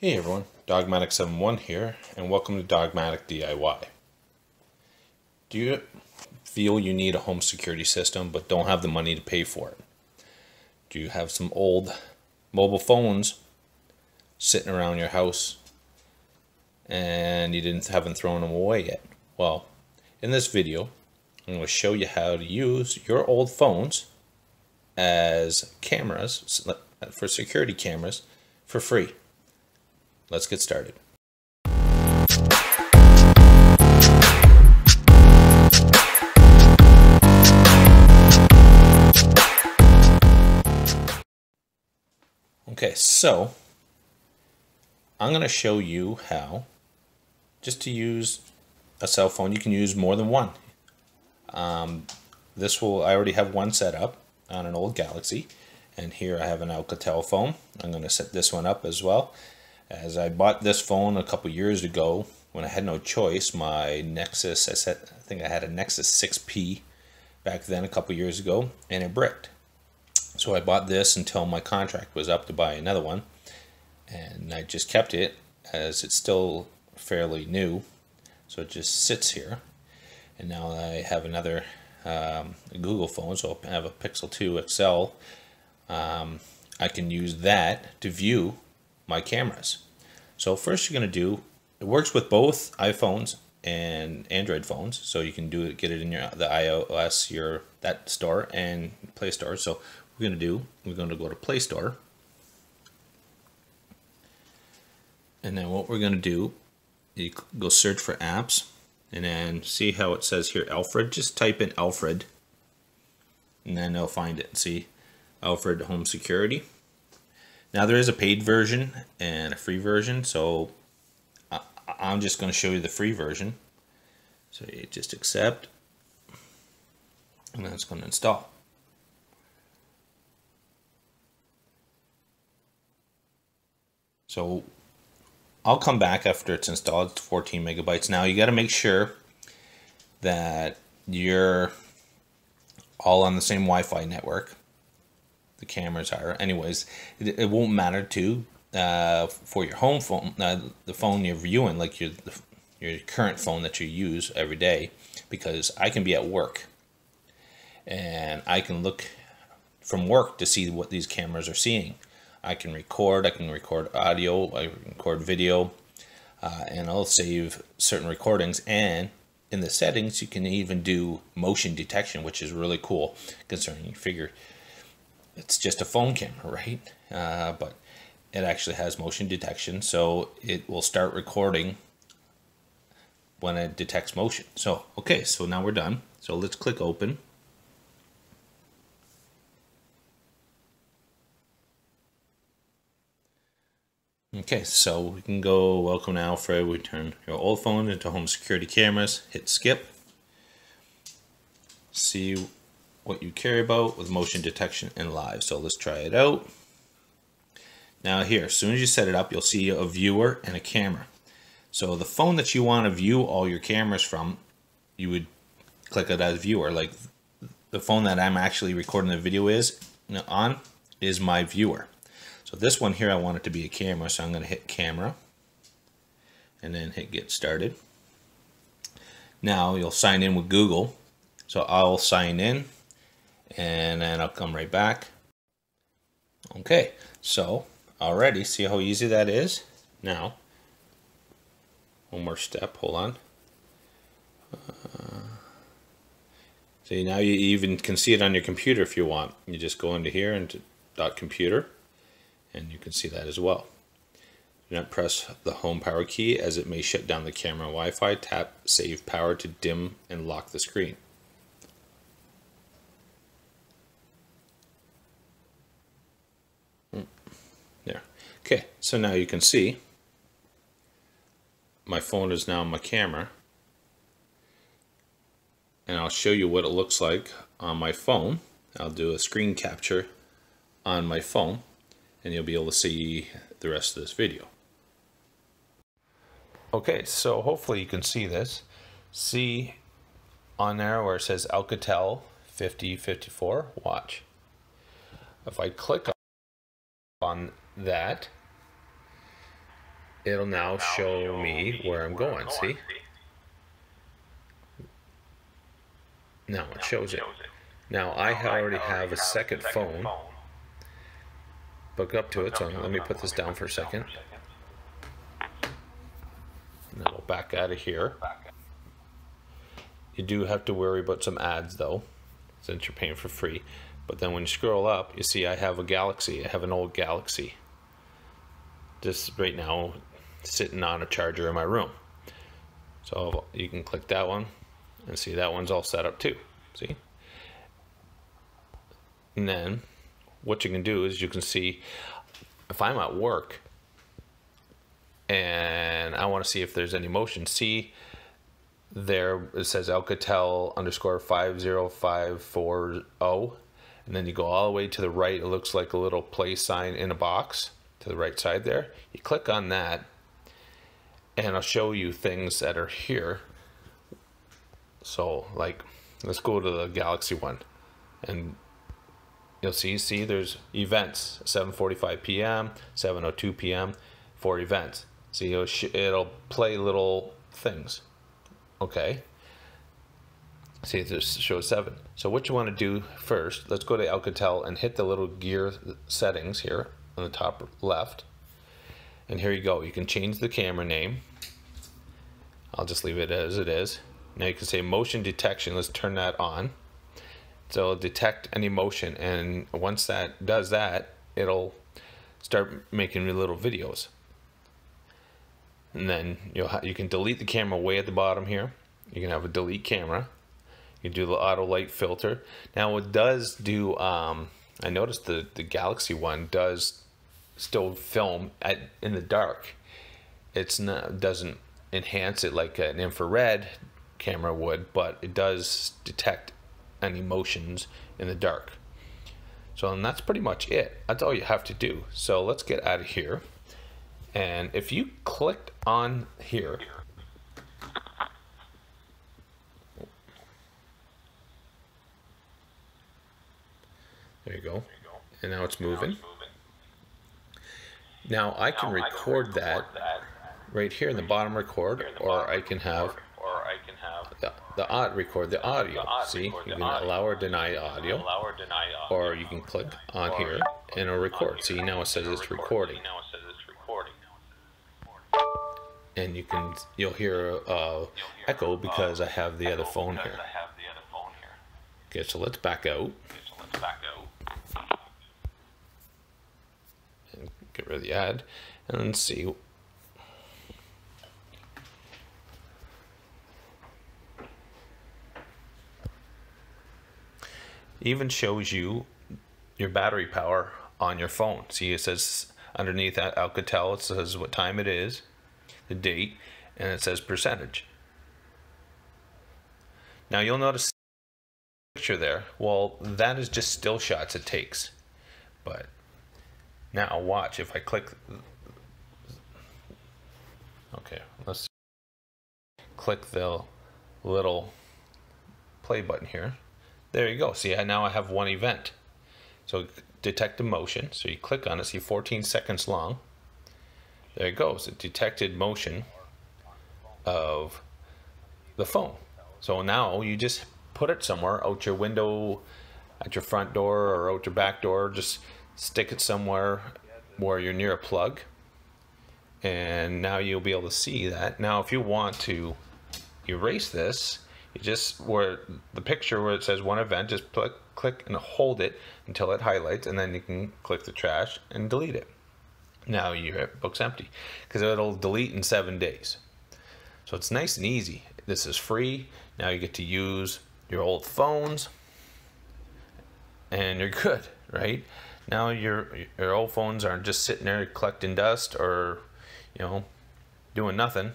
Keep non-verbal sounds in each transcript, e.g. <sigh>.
Hey everyone, Doggmatic71 here, and welcome to Doggmatic DIY. Do you feel you need a home security system but don't have the money to pay for it? Do you have some old mobile phones sitting around your house and you didn't haven't thrown them away yet? Well, in this video, I'm going to show you how to use your old phones as cameras for security cameras for free. Let's get started. Okay, so I'm going to show you how just to use a cell phone. You can use more than one. Um, this will, I already have one set up on an old Galaxy. And here I have an Alcatel phone. I'm going to set this one up as well. As I bought this phone a couple years ago, when I had no choice, my Nexus, I said, I think I had a Nexus 6P back then a couple years ago, and it bricked. So I bought this until my contract was up to buy another one. And I just kept it as it's still fairly new. So it just sits here. And now I have another um, Google phone, so I have a Pixel 2 XL um, I can use that to view my cameras. So first you're going to do, it works with both iPhones and Android phones. So you can do it, get it in your the iOS, your that store and Play Store. So we're going to do, we're going to go to Play Store. And then what we're going to do, you go search for apps and then see how it says here, Alfred. Just type in Alfred and then they'll find it. See, Alfred Home Security. Now there is a paid version and a free version, so I, am just going to show you the free version. So you just accept, and then it's going to install. So I'll come back after it's installed. It's 14 megabytes. Now you got to make sure that you're all on the same Wi-Fi network the cameras are. Anyways, it, it won't matter too uh, for your home phone, uh, the phone you're viewing, like your your current phone that you use every day, because I can be at work and I can look from work to see what these cameras are seeing. I can record, I can record audio, I record video, uh, and I'll save certain recordings. And in the settings, you can even do motion detection, which is really cool concerning you figure it's just a phone camera, <laughs> right? Uh, but it actually has motion detection, so it will start recording when it detects motion. So, okay, so now we're done. So let's click open. Okay, so we can go welcome to Alfred. We turn your old phone into home security cameras, hit skip. See what you care about with motion detection and live. So let's try it out. Now here, as soon as you set it up, you'll see a viewer and a camera. So the phone that you want to view all your cameras from, you would click it as viewer. Like the phone that I'm actually recording the video is on is my viewer. So this one here, I want it to be a camera. So I'm going to hit camera and then hit get started. Now you'll sign in with Google. So I'll sign in and then I'll come right back. Okay, so already see how easy that is? Now, one more step, hold on. Uh, see, now you even can see it on your computer if you want. You just go into here into dot computer, and you can see that as well. Do not press the home power key as it may shut down the camera Wi-Fi. Tap save power to dim and lock the screen. Okay, so now you can see my phone is now my camera and I'll show you what it looks like on my phone. I'll do a screen capture on my phone and you'll be able to see the rest of this video. Okay, so hopefully you can see this. See on there where it says Alcatel 5054 watch. If I click on that, it'll now show me where I'm going, see? Now it shows it. Now I already have a second phone hooked up to it, so let me put this down for a second. Now we'll back out of here. You do have to worry about some ads though, since you're paying for free. But then when you scroll up, you see I have a Galaxy. I have an old Galaxy. Just right now, sitting on a charger in my room. So you can click that one and see that one's all set up too. See? And then what you can do is you can see if I'm at work and I want to see if there's any motion. See there it says Alcatel underscore 50540 and then you go all the way to the right. It looks like a little play sign in a box to the right side there. You click on that and I'll show you things that are here. So like, let's go to the Galaxy one and you'll see, see there's events, 7.45 p.m., 7.02 p.m. for events. See, it'll, it'll play little things, okay? See, there's show seven. So what you want to do first, let's go to Alcatel and hit the little gear settings here on the top left. And here you go. You can change the camera name. I'll just leave it as it is. Now you can say motion detection. Let's turn that on. So it'll detect any motion, and once that does that, it'll start making little videos. And then you'll you can delete the camera way at the bottom here. You can have a delete camera. You do the auto light filter. Now it does do. Um, I noticed the the Galaxy one does still film at in the dark. It's not doesn't enhance it like an infrared camera would, but it does detect any motions in the dark. So and that's pretty much it. That's all you have to do. So let's get out of here. And if you clicked on here, there you go. And now it's moving. Now I can record that right here in the bottom record, or I can have or I can have the, the odd record the audio. See, you can allow or deny audio, or you can click on here and it'll record. See, now it says it's recording. And you can you'll hear uh, echo because I have the other phone here. Okay, so let's back out. And get rid of the ad and see even shows you your battery power on your phone. See, it says underneath that Alcatel, it says what time it is, the date, and it says percentage. Now you'll notice picture there. Well, that is just still shots it takes. But now watch if I click. Okay, let's click the little play button here. There you go. See, I now I have one event. So detect motion. So you click on it, see 14 seconds long. There it goes. It detected motion of the phone. So now you just put it somewhere out your window, at your front door or out your back door. Just stick it somewhere where you're near a plug. And now you'll be able to see that. Now if you want to erase this, you just where the picture where it says one event, just click, click and hold it until it highlights, and then you can click the trash and delete it. Now your book's empty because it'll delete in seven days. So it's nice and easy. This is free. Now you get to use your old phones, and you're good, right? Now your your old phones aren't just sitting there collecting dust or, you know, doing nothing.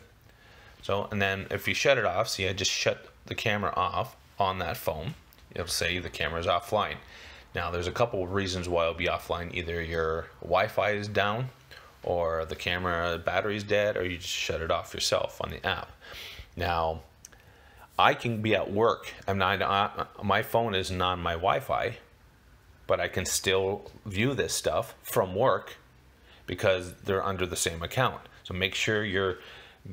So and then if you shut it off, see I just shut the camera off on that phone, it'll say the camera is offline. Now there's a couple of reasons why it'll be offline. Either your Wi-Fi is down or the camera battery is dead or you just shut it off yourself on the app. Now I can be at work. I'm not, uh, my phone isn't on my Wi-Fi, but I can still view this stuff from work because they're under the same account. So make sure your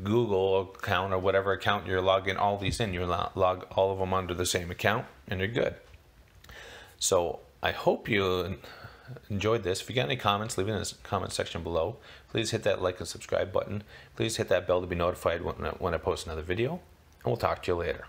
Google account or whatever account you're logging all these in, you log all of them under the same account and you're good. So I hope you enjoyed this. If you got any comments, leave it in the comment section below. Please hit that like and subscribe button. Please hit that bell to be notified when I, when I post another video. And we'll talk to you later.